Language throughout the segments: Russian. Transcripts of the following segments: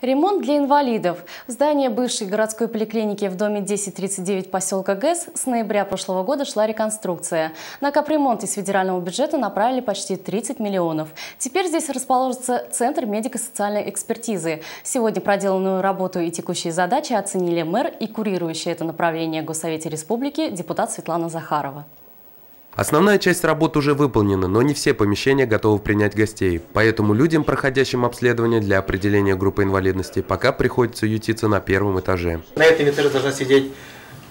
Ремонт для инвалидов. Здание бывшей городской поликлиники в доме 1039 поселка ГЭС с ноября прошлого года шла реконструкция. На капремонт из федерального бюджета направили почти 30 миллионов. Теперь здесь расположится Центр медико-социальной экспертизы. Сегодня проделанную работу и текущие задачи оценили мэр и курирующий это направление Госсовете Республики депутат Светлана Захарова. Основная часть работ уже выполнена, но не все помещения готовы принять гостей. Поэтому людям, проходящим обследование для определения группы инвалидности, пока приходится ютиться на первом этаже. На этом этаже должна сидеть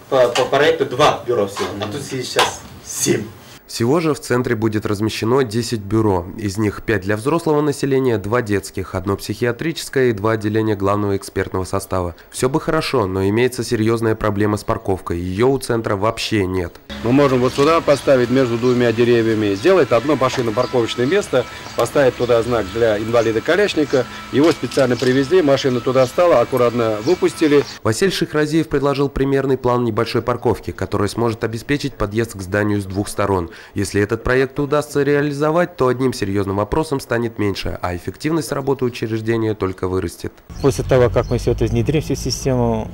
по, по проекту два бюро всего, а тут сидит сейчас семь. Всего же в центре будет размещено 10 бюро. Из них 5 для взрослого населения, 2 детских, одно психиатрическое и 2 отделения главного экспертного состава. Все бы хорошо, но имеется серьезная проблема с парковкой. Ее у центра вообще нет. Мы можем вот сюда поставить между двумя деревьями, сделать одно машино-парковочное место, поставить туда знак для инвалида-колясника. Его специально привезли, машина туда стала, аккуратно выпустили. Василий Шихразиев предложил примерный план небольшой парковки, который сможет обеспечить подъезд к зданию с двух сторон. Если этот проект удастся реализовать, то одним серьезным вопросом станет меньше, а эффективность работы учреждения только вырастет. После того, как мы все это внедрим, всю систему,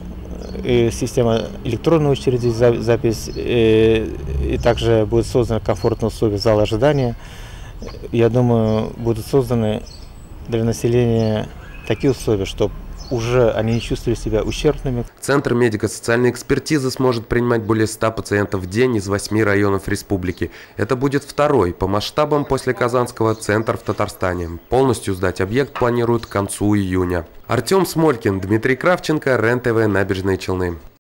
система электронной очереди, запись, и, также будет создана комфортные условия зала ожидания, я думаю, будут созданы для населения такие условия, чтобы уже они не чувствовали себя ущербными. Центр медико-социальной экспертизы сможет принимать более 100 пациентов в день из 8 районов республики. Это будет второй по масштабам после Казанского центр в Татарстане. Полностью сдать объект планируют к концу июня. Артем Смолькин, Дмитрий Кравченко, РЕН-ТВ, Набережные Челны.